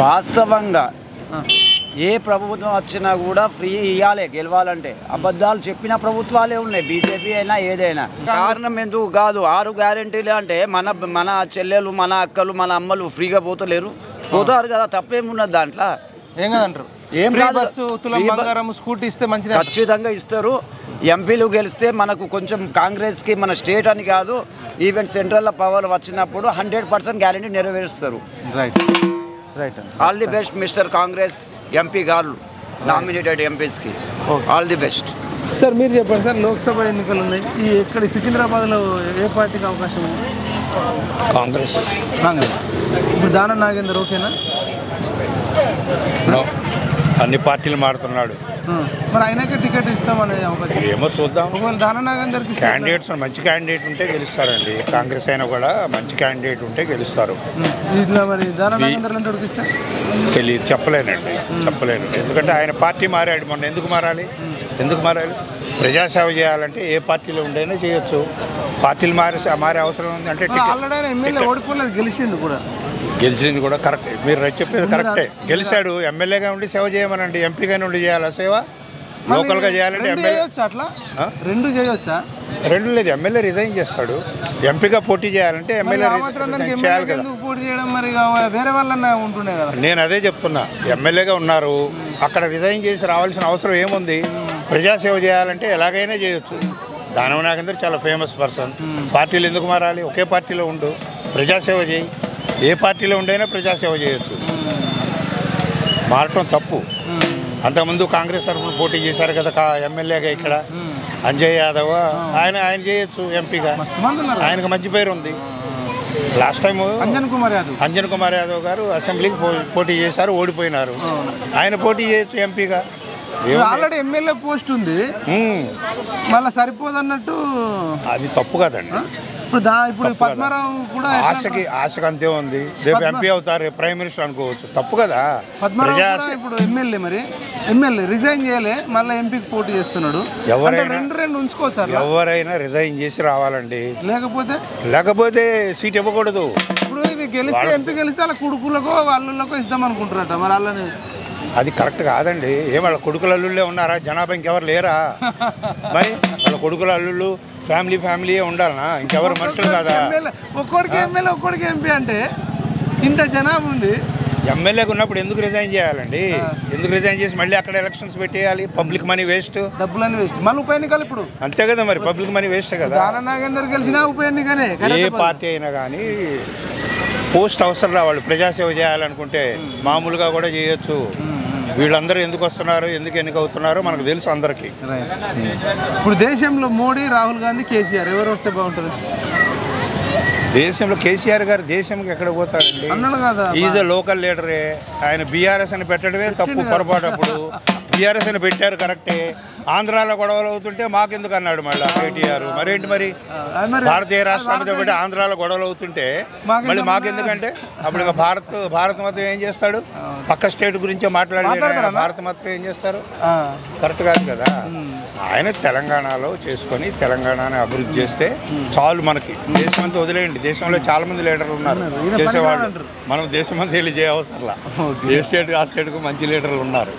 వాస్తవంగా. ఏ ప్రభుత్వం వచ్చినా కూడా ఫ్రీ ఇవ్వాలి గెలవాలంటే. అబద్ధాలు చెప్పిన ప్రభుత్వాలే ఉన్నాయి బీజేపీ అయినా ఏదైనా. కారణం ఎందుకు కాదు ఆరు గ్యారెంటీలు అంటే మన మన చెల్లెలు మన అక్కలు మన అమ్మలు ఫ్రీగా పోతలేరు. పోతారు కదా తప్పేమున్నది దాంట్లో? ఏం కదంటారు? ఏం కాదు. స్కూటీ ఇస్తే మంచిది ఖచ్చితంగా ఇస్తారు. ఎంపీలు గెలిస్తే మనకు కొంచెం కాంగ్రెస్కి మన స్టేట్ అని కాదు ఈవెన్ సెంట్రల్ పవర్ వచ్చినప్పుడు hundred percent guarantee నెరవేరుస్తారు. Right right all the best mister Congress MP గారు నామినేటెడ్ ఎంపీస్కి. ఆల్ ది బెస్ట్ సార్ మీరు చెప్పండి సార్ లోక్సభ ఎన్నికలు ఉన్నాయి. ఈ ఇక్కడ సికింద్రాబాద్లో ఏ పార్టీకి అవకాశం ఉంది? కాంగ్రెస్. కాంగ్రెస్. ఇప్పుడు దాన నాగేందర్ ఓకేనా? నో అన్ని పార్టీలు మారుతున్నాడు. మరి ఆయనకే టికెట్ ఇస్తామనే ఏమో చూద్దాం. క్యాండిడేట్స్ మంచి క్యాండిడేట్ ఉంటే గెలుస్తారండి. కాంగ్రెస్ అయినా కూడా మంచి క్యాండిడేట్ ఉంటే గెలుస్తారు. తెలియదు చెప్పలేనండి. చెప్పలేను ఎందుకంటే ఆయన పార్టీ మారాడు. మొన్న ఎందుకు మారాలి? ఎందుకు మారాలి? ప్రజాసేవ చేయాలంటే ఏ పార్టీలో ఉండైనా చేయొచ్చు. పార్టీలు మారే మారే అవసరం ఉంది. అంటే ఓడిపోలేదు గెలిచిండు కూడా. గెలిచింది కూడా కరెక్ట్. మీరు చెప్పేది కరెక్టే. గెలిచాడు. ఎమ్మెల్యేగా ఉండి సేవ చేయమనండి. ఎంపీగా ఉండి చేయాలా సేవ? లోకల్గా చేయాలంటే రెండు ఎమ్మెల్యే అట్లా? రెండు చేయొచ్చా? రెండు లేదు. ఎమ్మెల్యే రిజైన్ చేస్తాడు. ఎంపీగా పోటీ చేయాలంటే ఎమ్మెల్యే చేయాలి వేరే ఉంటుండే కదా. నేను అదే చెప్తున్నా. ఎమ్మెల్యేగా ఉన్నారు. అక్కడ రిజైన్ చేసి రావాల్సిన అవసరం ఏముంది? ప్రజాసేవ చేయాలంటే ఎలాగైనా చేయొచ్చు. దానవ నాగేందర్ చాలా ఫేమస్ పర్సన్. పార్టీలు ఎందుకు మారాలి? ఒకే పార్టీలో ఉండు. ప్రజాసేవ చేయి. ఏ పార్టీలో ఉండైనా ప్రజాసేవ చేయొచ్చు. మారటం తప్పు. అంతకుముందు కాంగ్రెస్ తరఫున పోటీ చేశారు కదా ఎమ్మెల్యేగా ఇక్కడ. అంజయ్ యాదవ్ ఆయన ఆయన చేయొచ్చు ఎంపీగా. ఆయనకు మంచి పేరు ఉంది. Last time Anjan Kumar Yadav. Anjan Kumar Yadav గారు అసెంబ్లీకి పోటీ చేశారు ఓడిపోయినారు. ఆయన పోటీ చేయొచ్చు ఎంపీగా? ఆల్రెడీ ఎమ్మెల్యే పోస్ట్ ఉంది. మళ్ళీ సరిపోదన్నట్టు అది తప్పు కదండి. ఇప్పుడు ఇప్పుడు పద్మారావు కూడా ఆశకి ఆశకి అంతే ఉంది. రేపు ఎంపీ అవుతారు రేపు ప్రైమ్ మినిస్టర్ అనుకోవచ్చు. తప్పు కదా. పద్మారావు ఇప్పుడు ఎమ్మెల్యే మరి. ఎమ్మెల్యే రిజైన్ చేయలే మళ్ళీ ఎంపీకి పోటీ చేస్తున్నాడు. ఎవరైనా- రెండు రెండు ఉంచుకోవచ్చు ఎవరైనా రిజైన్ చేసి రావాలండి. లేకపోతే? లేకపోతే సీట్ ఇవ్వకూడదు. ఇప్పుడు ఇది గెలిస్తే ఎంపీ గెలిస్తే వాళ్ళ కొడుకులకో వాళ్ళకో ఇద్దాం అనుకుంటారట మరి వాళ్ళని. అది కరెక్ట్ కాదండి. ఏ వాళ్ళ కొడుకుల అల్లుళ్ళే ఉన్నారా? జనాభా ఇంకెవరు లేరా? మరి వాళ్ళ కొడుకుల అల్లుళ్ళు ఫ్యామిలీ ఫ్యామిలీ ఉండాలనా? ఇంకెవరు మనుషులు కాదా? ఒక్కోడికి ఎమ్మెల్యే ఒక్కోడికి ఎంపీ అంటే ఇంత జనాభా ఉంది. ఎమ్మెల్యేగా ఉన్నప్పుడు ఎందుకు రిజైన్ చేయాలండి? ఎందుకు రిజైన్ చేసి మళ్ళీ అక్కడ ఎలక్షన్స్ పెట్టేయాలి? Public money waste? డబ్బులన్నీ వేస్ట్. మళ్ళీ ఉప ఎన్నికలు ఇప్పుడు. అంతే కదా మరి పబ్లిక్ మనీ వేస్ట్ కదా? నాగేందర్ గెలిచినా ఉప ఎన్నికనే ఏ. పార్టీ అయినా కానీ పోస్ట్ అవసరం రా వాళ్ళు. ప్రజాసేవ చేయాలనుకుంటే మామూలుగా కూడా చేయొచ్చు. వీళ్ళందరూ ఎందుకు వస్తున్నారు ఎందుకు ఎన్నికవుతున్నారో మనకు తెలుసు అందరికీ. ఇప్పుడు దేశంలో మోడీ రాహుల్ గాంధీ కేసీఆర్ ఎవరు వస్తే బాగుంటుంది? దేశంలో కేసీఆర్ గారు దేశంకి ఎక్కడ పోతాడండి? ఈజ్ అ లోకల్ లీడరే ఆయన బీఆర్ఎస్ అని పెట్టడమే తప్పు పొరపాటు అప్పుడు. బీఆర్ఎస్ అని పెట్టారు కరెక్టే. ఆంధ్రాలో గొడవలు అవుతుంటే మాకెందుకు అన్నాడు మళ్ళీ కేటీఆర్. మరేంటి మరి? భారతీయ రాష్ట్రాలతో పెట్టి ఆంధ్రాలో గొడవలు అవుతుంటే మళ్ళీ మాకెందుకంటే? అప్పుడు ఇక భారత్ భారత్ మాత్రం ఏం చేస్తాడు? పక్క స్టేట్ గురించే మాట్లాడలేడు భారత్ మాత్రం ఏం చేస్తారు? కరెక్ట్ కాదు కదా. ఆయన తెలంగాణలో చేసుకొని తెలంగాణని అభివృద్ధి చేస్తే చాలు మనకి. దేశం అంతా వదిలేయండి. దేశంలో చాలా మంది లీడర్లు ఉన్నారు. చేసేవాళ్ళు. మనం దేశం అంతా వెళ్ళి చేయవసరంలా ఏ స్టేట్ ఆ స్టేట్కు మంచి లీడర్లు ఉన్నారు.